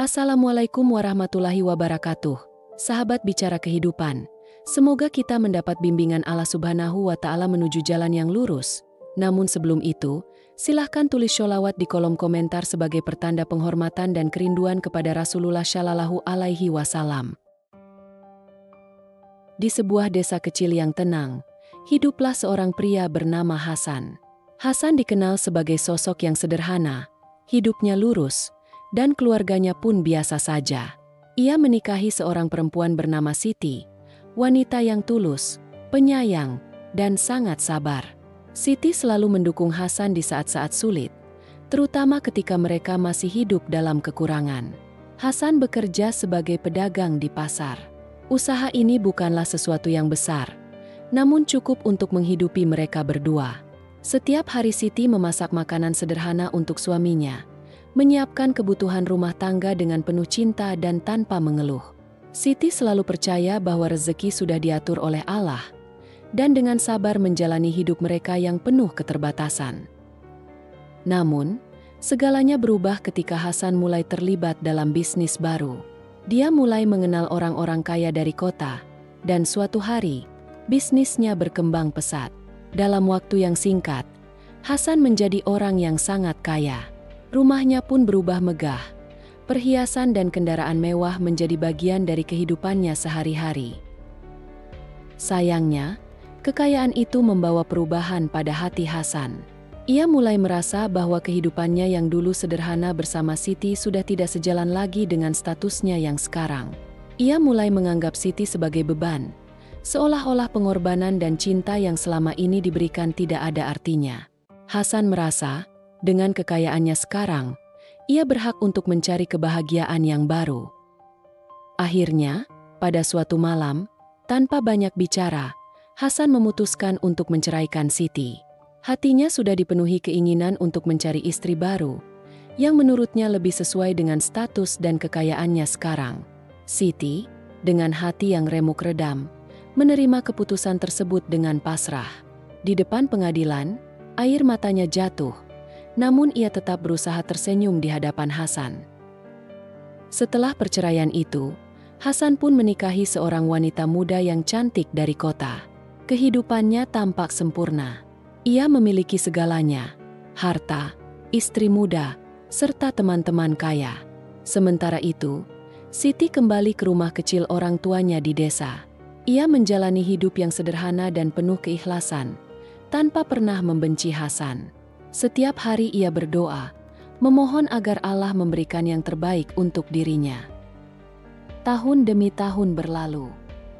Assalamualaikum warahmatullahi wabarakatuh. Sahabat bicara kehidupan, semoga kita mendapat bimbingan Allah Subhanahu wa Ta'ala menuju jalan yang lurus. Namun, sebelum itu, silahkan tulis sholawat di kolom komentar sebagai pertanda penghormatan dan kerinduan kepada Rasulullah Shallallahu Alaihi Wasallam. Di sebuah desa kecil yang tenang, hiduplah seorang pria bernama Hasan. Hasan dikenal sebagai sosok yang sederhana, hidupnya lurus, dan keluarganya pun biasa saja. Ia menikahi seorang perempuan bernama Siti, wanita yang tulus, penyayang, dan sangat sabar. Siti selalu mendukung Hasan di saat-saat sulit, terutama ketika mereka masih hidup dalam kekurangan. Hasan bekerja sebagai pedagang di pasar. Usaha ini bukanlah sesuatu yang besar, namun cukup untuk menghidupi mereka berdua. Setiap hari Siti memasak makanan sederhana untuk suaminya, menyiapkan kebutuhan rumah tangga dengan penuh cinta dan tanpa mengeluh. Siti selalu percaya bahwa rezeki sudah diatur oleh Allah, dan dengan sabar menjalani hidup mereka yang penuh keterbatasan. Namun, segalanya berubah ketika Hasan mulai terlibat dalam bisnis baru. Dia mulai mengenal orang-orang kaya dari kota, dan suatu hari, bisnisnya berkembang pesat. Dalam waktu yang singkat, Hasan menjadi orang yang sangat kaya. Rumahnya pun berubah megah. Perhiasan dan kendaraan mewah menjadi bagian dari kehidupannya sehari-hari. Sayangnya, kekayaan itu membawa perubahan pada hati Hasan. Ia mulai merasa bahwa kehidupannya yang dulu sederhana bersama Siti sudah tidak sejalan lagi dengan statusnya yang sekarang. Ia mulai menganggap Siti sebagai beban, seolah-olah pengorbanan dan cinta yang selama ini diberikan tidak ada artinya. Hasan merasa, dengan kekayaannya sekarang, ia berhak untuk mencari kebahagiaan yang baru. Akhirnya, pada suatu malam, tanpa banyak bicara, Hasan memutuskan untuk menceraikan Siti. Hatinya sudah dipenuhi keinginan untuk mencari istri baru, yang menurutnya lebih sesuai dengan status dan kekayaannya sekarang. Siti, dengan hati yang remuk redam, menerima keputusan tersebut dengan pasrah. Di depan pengadilan, air matanya jatuh, namun ia tetap berusaha tersenyum di hadapan Hasan. Setelah perceraian itu, Hasan pun menikahi seorang wanita muda yang cantik dari kota. Kehidupannya tampak sempurna. Ia memiliki segalanya, harta, istri muda, serta teman-teman kaya. Sementara itu, Siti kembali ke rumah kecil orang tuanya di desa. Ia menjalani hidup yang sederhana dan penuh keikhlasan, tanpa pernah membenci Hasan. Setiap hari ia berdoa, memohon agar Allah memberikan yang terbaik untuk dirinya. Tahun demi tahun berlalu.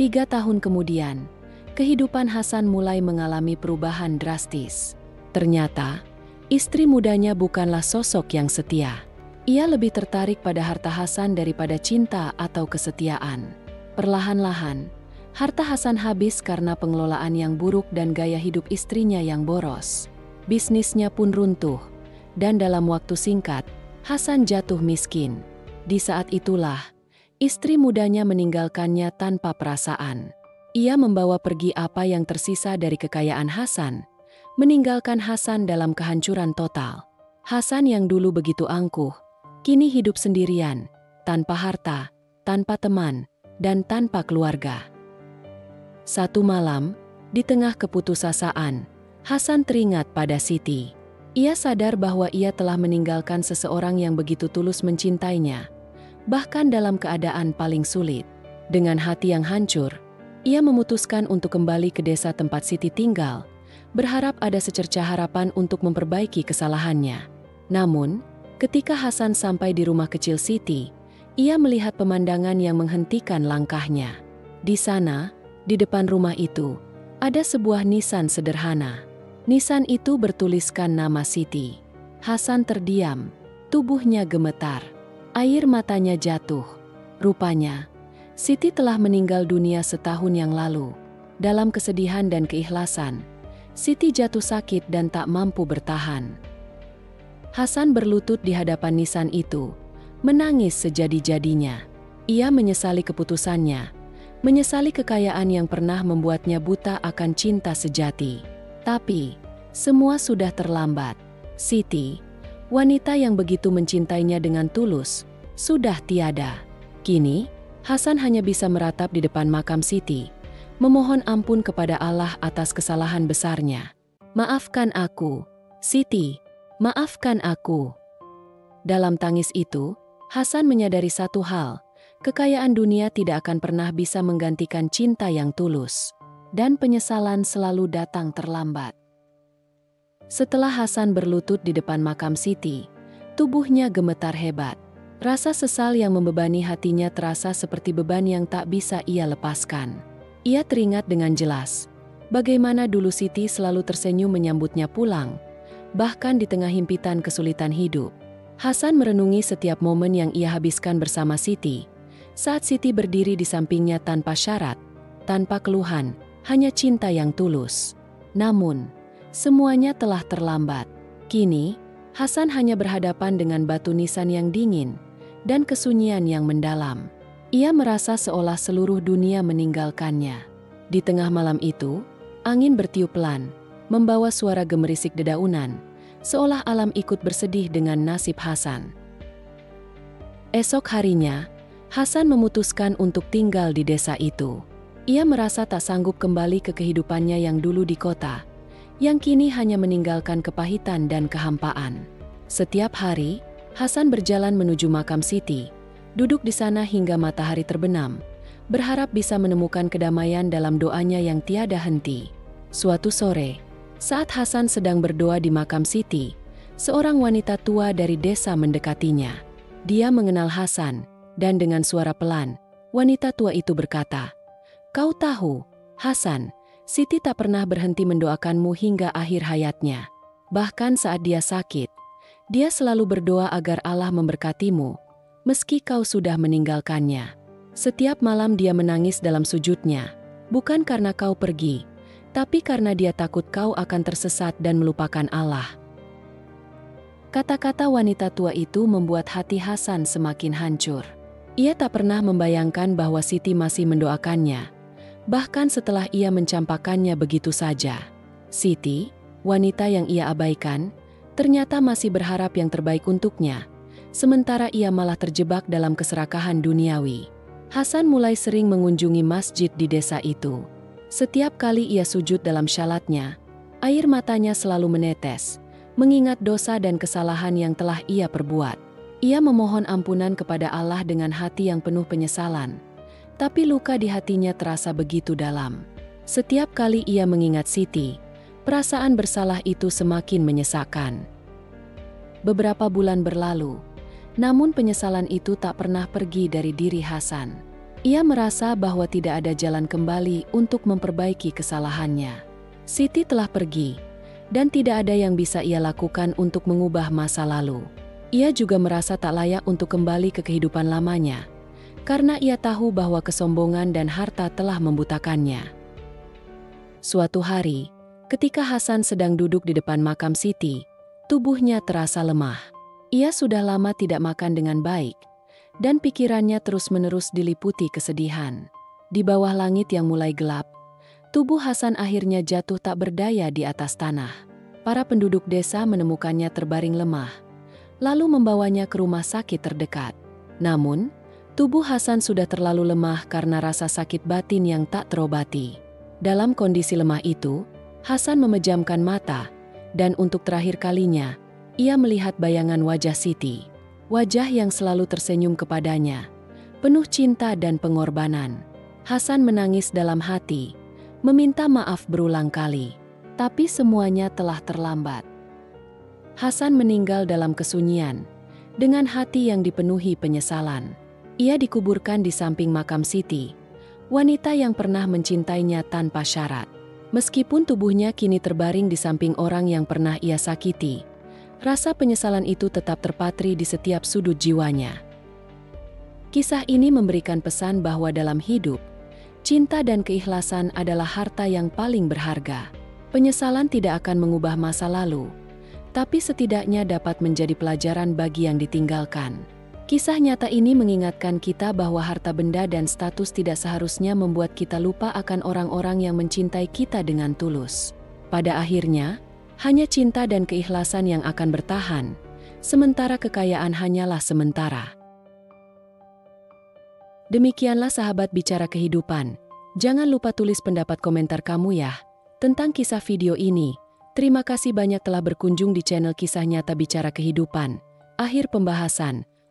Tiga tahun kemudian, kehidupan Hasan mulai mengalami perubahan drastis. Ternyata, istri mudanya bukanlah sosok yang setia. Ia lebih tertarik pada harta Hasan daripada cinta atau kesetiaan. Perlahan-lahan, Harta Hasan habis karena pengelolaan yang buruk dan gaya hidup istrinya yang boros. Bisnisnya pun runtuh, dan dalam waktu singkat, Hasan jatuh miskin. Di saat itulah, istri mudanya meninggalkannya tanpa perasaan. Ia membawa pergi apa yang tersisa dari kekayaan Hasan, meninggalkan Hasan dalam kehancuran total. Hasan yang dulu begitu angkuh, kini hidup sendirian, tanpa harta, tanpa teman, dan tanpa keluarga. Satu malam, di tengah keputusasaan, Hasan teringat pada Siti. Ia sadar bahwa ia telah meninggalkan seseorang yang begitu tulus mencintainya, bahkan dalam keadaan paling sulit. Dengan hati yang hancur, ia memutuskan untuk kembali ke desa tempat Siti tinggal, berharap ada secerca harapan untuk memperbaiki kesalahannya. Namun, ketika Hasan sampai di rumah kecil Siti, ia melihat pemandangan yang menghentikan langkahnya. Di sana, di depan rumah itu, ada sebuah nisan sederhana. Nisan itu bertuliskan nama Siti. Hasan terdiam, tubuhnya gemetar. Air matanya jatuh. Rupanya, Siti telah meninggal dunia setahun yang lalu. Dalam kesedihan dan keikhlasan, Siti jatuh sakit dan tak mampu bertahan. Hasan berlutut di hadapan nisan itu, menangis sejadi-jadinya. Ia menyesali keputusannya, menyesali kekayaan yang pernah membuatnya buta akan cinta sejati. Tapi, semua sudah terlambat. Siti, wanita yang begitu mencintainya dengan tulus, sudah tiada. Kini, Hasan hanya bisa meratap di depan makam Siti, memohon ampun kepada Allah atas kesalahan besarnya. Maafkan aku, Siti, maafkan aku. Dalam tangis itu, Hasan menyadari satu hal, kekayaan dunia tidak akan pernah bisa menggantikan cinta yang tulus, dan penyesalan selalu datang terlambat. Setelah Hasan berlutut di depan makam Siti, tubuhnya gemetar hebat. Rasa sesal yang membebani hatinya terasa seperti beban yang tak bisa ia lepaskan. Ia teringat dengan jelas bagaimana dulu Siti selalu tersenyum menyambutnya pulang, bahkan di tengah himpitan kesulitan hidup. Hasan merenungi setiap momen yang ia habiskan bersama Siti. Saat Siti berdiri di sampingnya tanpa syarat, tanpa keluhan, hanya cinta yang tulus. Namun, semuanya telah terlambat. Kini, Hasan hanya berhadapan dengan batu nisan yang dingin dan kesunyian yang mendalam. Ia merasa seolah seluruh dunia meninggalkannya. Di tengah malam itu, angin bertiup pelan, membawa suara gemerisik dedaunan, seolah alam ikut bersedih dengan nasib Hasan. Esok harinya, Hasan memutuskan untuk tinggal di desa itu. Ia merasa tak sanggup kembali ke kehidupannya yang dulu di kota, yang kini hanya meninggalkan kepahitan dan kehampaan. Setiap hari, Hasan berjalan menuju makam Siti, duduk di sana hingga matahari terbenam, berharap bisa menemukan kedamaian dalam doanya yang tiada henti. Suatu sore, saat Hasan sedang berdoa di makam Siti, seorang wanita tua dari desa mendekatinya. Dia mengenal Hasan, dan dengan suara pelan, wanita tua itu berkata, Kau tahu, Hasan, Siti tak pernah berhenti mendoakanmu hingga akhir hayatnya. Bahkan saat dia sakit, dia selalu berdoa agar Allah memberkatimu, meski kau sudah meninggalkannya. Setiap malam dia menangis dalam sujudnya, bukan karena kau pergi, tapi karena dia takut kau akan tersesat dan melupakan Allah. Kata-kata wanita tua itu membuat hati Hasan semakin hancur. Ia tak pernah membayangkan bahwa Siti masih mendoakannya, bahkan setelah ia mencampakannya begitu saja. Siti, wanita yang ia abaikan, ternyata masih berharap yang terbaik untuknya, sementara ia malah terjebak dalam keserakahan duniawi. Hasan mulai sering mengunjungi masjid di desa itu. Setiap kali ia sujud dalam syalatnya, air matanya selalu menetes, mengingat dosa dan kesalahan yang telah ia perbuat. Ia memohon ampunan kepada Allah dengan hati yang penuh penyesalan, tapi luka di hatinya terasa begitu dalam. Setiap kali ia mengingat Siti, perasaan bersalah itu semakin menyesakkan. Beberapa bulan berlalu, namun penyesalan itu tak pernah pergi dari diri Hasan. Ia merasa bahwa tidak ada jalan kembali untuk memperbaiki kesalahannya. Siti telah pergi, dan tidak ada yang bisa ia lakukan untuk mengubah masa lalu. Ia juga merasa tak layak untuk kembali ke kehidupan lamanya, karena ia tahu bahwa kesombongan dan harta telah membutakannya. Suatu hari, ketika Hasan sedang duduk di depan makam Siti, tubuhnya terasa lemah. Ia sudah lama tidak makan dengan baik, dan pikirannya terus-menerus diliputi kesedihan. Di bawah langit yang mulai gelap, tubuh Hasan akhirnya jatuh tak berdaya di atas tanah. Para penduduk desa menemukannya terbaring lemah, lalu membawanya ke rumah sakit terdekat. Namun, tubuh Hasan sudah terlalu lemah karena rasa sakit batin yang tak terobati. Dalam kondisi lemah itu, Hasan memejamkan mata, dan untuk terakhir kalinya, ia melihat bayangan wajah Siti wajah yang selalu tersenyum kepadanya, penuh cinta dan pengorbanan. Hasan menangis dalam hati, meminta maaf berulang kali, tapi semuanya telah terlambat. Hasan meninggal dalam kesunyian, dengan hati yang dipenuhi penyesalan. Ia dikuburkan di samping makam Siti, wanita yang pernah mencintainya tanpa syarat. Meskipun tubuhnya kini terbaring di samping orang yang pernah ia sakiti, Rasa penyesalan itu tetap terpatri di setiap sudut jiwanya. Kisah ini memberikan pesan bahwa dalam hidup, cinta dan keikhlasan adalah harta yang paling berharga. Penyesalan tidak akan mengubah masa lalu, tapi setidaknya dapat menjadi pelajaran bagi yang ditinggalkan. Kisah nyata ini mengingatkan kita bahwa harta benda dan status tidak seharusnya membuat kita lupa akan orang-orang yang mencintai kita dengan tulus. Pada akhirnya, hanya cinta dan keikhlasan yang akan bertahan, sementara kekayaan hanyalah sementara. Demikianlah sahabat bicara kehidupan. Jangan lupa tulis pendapat komentar kamu ya. Tentang kisah video ini, terima kasih banyak telah berkunjung di channel kisah nyata bicara kehidupan. Akhir pembahasan.